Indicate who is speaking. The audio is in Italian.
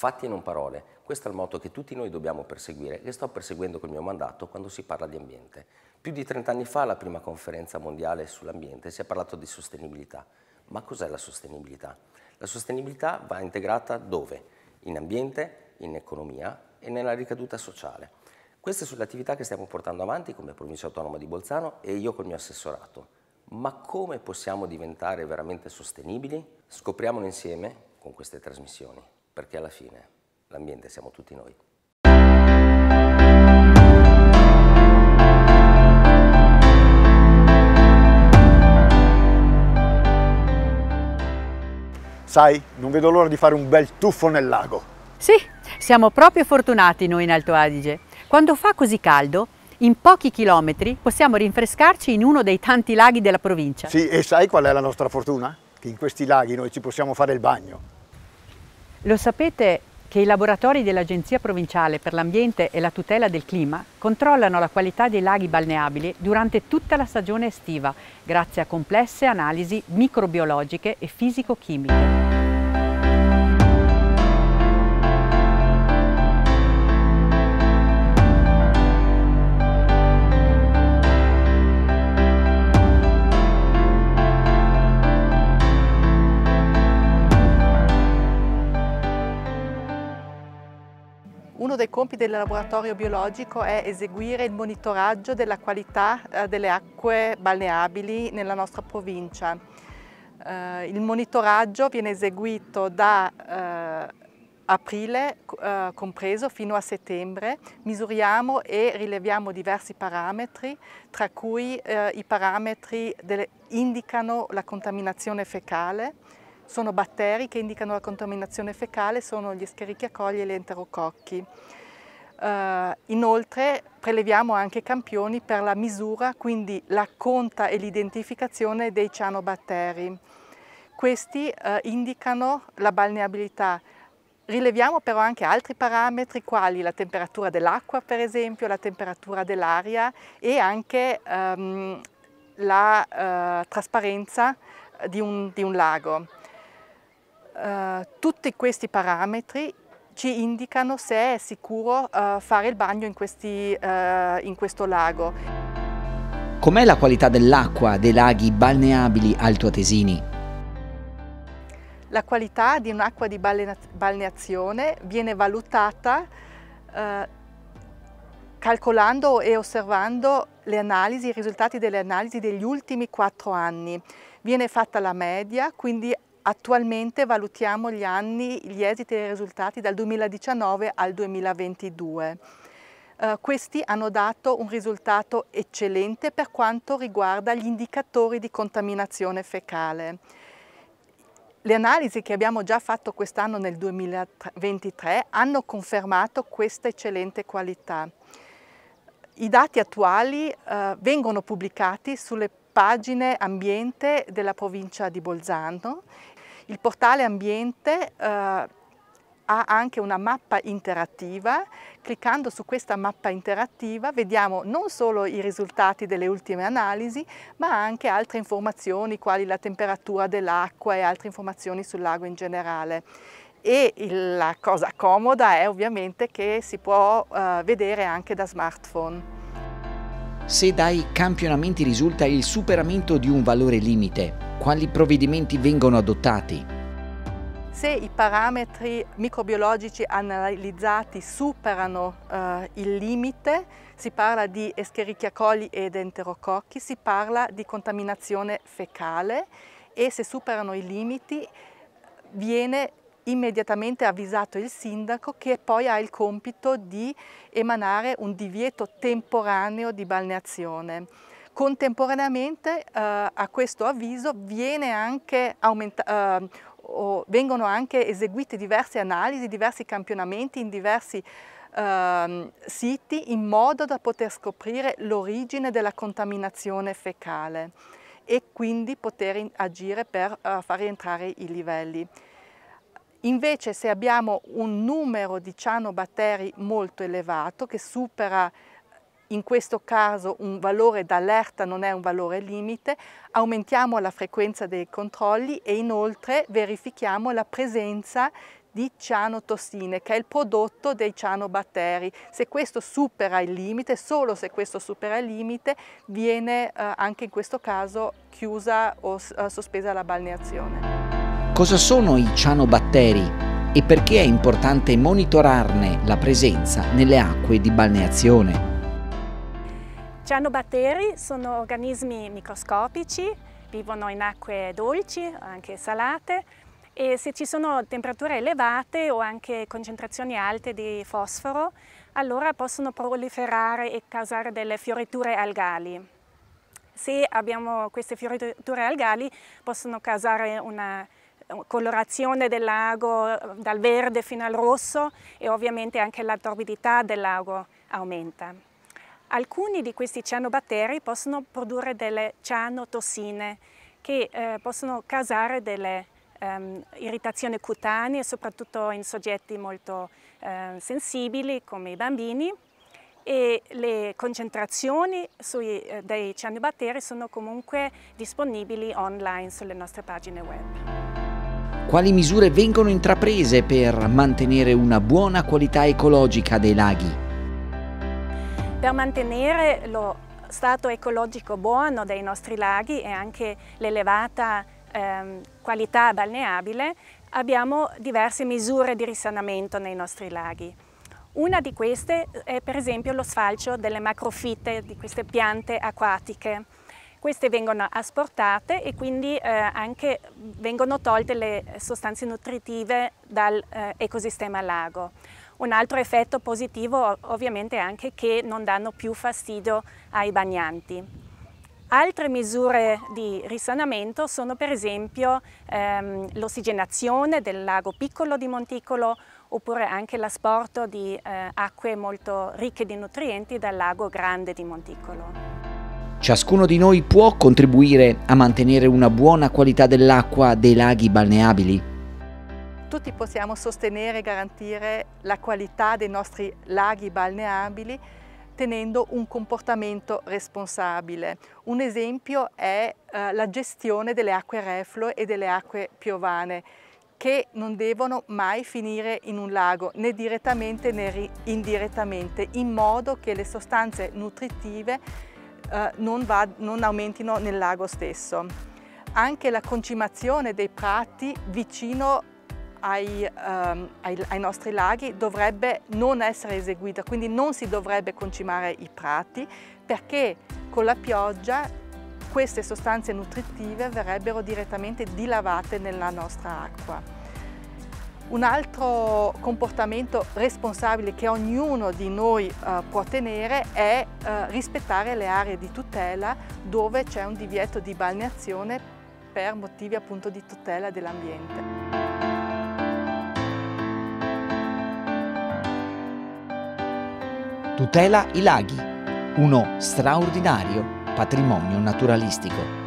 Speaker 1: fatti e non parole. Questo è il motto che tutti noi dobbiamo perseguire, che sto perseguendo col mio mandato quando si parla di ambiente. Più di 30 anni fa, alla prima conferenza mondiale sull'ambiente, si è parlato di sostenibilità. Ma cos'è la sostenibilità? La sostenibilità va integrata dove? In ambiente, in economia e nella ricaduta sociale. Queste sono le attività che stiamo portando avanti come Provincia Autonoma di Bolzano e io col mio assessorato. Ma come possiamo diventare veramente sostenibili? Scopriamolo insieme con queste trasmissioni, perché alla fine l'ambiente siamo tutti noi.
Speaker 2: Sai, non vedo l'ora di fare un bel tuffo nel lago.
Speaker 3: Sì, siamo proprio fortunati noi in Alto Adige. Quando fa così caldo, in pochi chilometri possiamo rinfrescarci in uno dei tanti laghi della provincia.
Speaker 2: Sì, e sai qual è la nostra fortuna? Che in questi laghi noi ci possiamo fare il bagno.
Speaker 3: Lo sapete che i laboratori dell'Agenzia Provinciale per l'Ambiente e la Tutela del Clima controllano la qualità dei laghi balneabili durante tutta la stagione estiva, grazie a complesse analisi microbiologiche e fisico-chimiche.
Speaker 4: Uno dei compiti del laboratorio biologico è eseguire il monitoraggio della qualità eh, delle acque balneabili nella nostra provincia. Eh, il monitoraggio viene eseguito da eh, aprile compreso fino a settembre. Misuriamo e rileviamo diversi parametri, tra cui i parametri delle, indicano la contaminazione fecale, sono batteri che indicano la contaminazione fecale, sono gli escherichia-coli e gli enterococchi. Uh, inoltre preleviamo anche campioni per la misura, quindi la conta e l'identificazione dei cianobatteri. Questi uh, indicano la balneabilità. Rileviamo però anche altri parametri quali la temperatura dell'acqua per esempio, la temperatura dell'aria e anche um, la uh, trasparenza di un, di un lago. Uh, tutti questi parametri ci indicano se è sicuro uh, fare il bagno in, questi, uh, in questo lago.
Speaker 5: Com'è la qualità dell'acqua dei laghi balneabili altoatesini?
Speaker 4: La qualità di un'acqua di balneazione viene valutata calcolando e osservando le analisi, i risultati delle analisi degli ultimi quattro anni. Viene fatta la media, quindi Attualmente valutiamo gli anni, gli esiti e i risultati dal 2019 al 2022. Uh, eh, questi hanno dato un risultato eccellente per quanto riguarda gli indicatori di contaminazione fecale. Le analisi che abbiamo già fatto quest'anno nel 2023 hanno confermato questa eccellente qualità. I dati attuali uh, vengono pubblicati sulle pagine ambiente della provincia di Bolzano. Il portale ambiente eh, ha anche una mappa interattiva. Cliccando su questa mappa interattiva vediamo non solo i risultati delle ultime analisi, ma anche altre informazioni quali la temperatura dell'acqua e altre informazioni sul lago in generale. E la cosa comoda è ovviamente che si può uh, vedere anche da smartphone.
Speaker 5: Se dai campionamenti risulta il superamento di un valore limite, quali provvedimenti vengono adottati?
Speaker 4: Se i parametri microbiologici analizzati superano uh, il limite, si parla di Escherichia coli ed enterococchi, si parla di contaminazione fecale e se superano i limiti viene immediatamente avvisato il sindaco che poi ha il compito di emanare un divieto temporaneo di balneazione. Contemporaneamente eh, a questo avviso anche eh, vengono anche eseguite diverse analisi, diversi campionamenti in diversi eh, siti in modo da poter scoprire l'origine della contaminazione fecale e quindi poter agire per uh, far rientrare i livelli. Invece se abbiamo un numero di cianobatteri molto elevato che supera in questo caso un valore d'allerta non è un valore limite, aumentiamo la frequenza dei controlli e inoltre verifichiamo la presenza di cianotossine, che è il prodotto dei cianobatteri. Se questo supera il limite, solo se questo supera il limite, viene eh, anche in questo caso chiusa o eh, sospesa la balneazione.
Speaker 5: Cosa sono i cianobatteri e perché è importante monitorarne la presenza nelle acque di balneazione?
Speaker 6: Cianobatteri sono organismi microscopici, vivono in acque dolci, anche salate, e se ci sono temperature elevate o anche concentrazioni alte di fosforo, allora possono proliferare e causare delle fioriture algali. Se abbiamo queste fioriture algali possono causare una colorazione del lago dal verde fino al rosso e ovviamente anche la torbidità del lago aumenta. Alcuni di questi cianobatteri possono produrre delle cianotossine che eh, possono causare delle ehm, irritazioni cutanee, soprattutto in soggetti molto eh, sensibili come i bambini e le concentrazioni sui, eh, dei cianobatteri sono comunque disponibili online sulle nostre pagine web.
Speaker 5: Quali misure vengono intraprese per mantenere una buona qualità ecologica dei laghi?
Speaker 6: Per mantenere lo stato ecologico buono dei nostri laghi e anche l'elevata ehm, qualità balneabile, abbiamo diverse misure di risanamento nei nostri laghi. Una di queste è per esempio lo sfalcio delle macrofitte, di queste piante acquatiche. Queste vengono asportate e quindi eh, anche vengono tolte le sostanze nutritive dall'ecosistema eh, lago. Un altro effetto positivo ovviamente è anche che non danno più fastidio ai bagnanti. Altre misure di risanamento sono per esempio ehm, l'ossigenazione del lago piccolo di Monticolo oppure anche l'asporto di eh, acque molto ricche di nutrienti dal lago grande di Monticolo.
Speaker 5: Ciascuno di noi può contribuire a mantenere una buona qualità dell'acqua dei laghi balneabili?
Speaker 4: Tutti possiamo sostenere e garantire la qualità dei nostri laghi balneabili tenendo un comportamento responsabile. Un esempio è eh, la gestione delle acque reflue e delle acque piovane che non devono mai finire in un lago né direttamente né indirettamente in modo che le sostanze nutritive eh, non, va, non aumentino nel lago stesso. Anche la concimazione dei prati vicino ai, um, ai, ai, nostri laghi dovrebbe non essere eseguita, quindi non si dovrebbe concimare i prati perché con la pioggia queste sostanze nutritive verrebbero direttamente dilavate nella nostra acqua. Un altro comportamento responsabile che ognuno di noi uh, può tenere è uh, rispettare le aree di tutela dove c'è un divieto di balneazione per motivi appunto di tutela dell'ambiente.
Speaker 5: tutela i laghi, uno straordinario patrimonio naturalistico.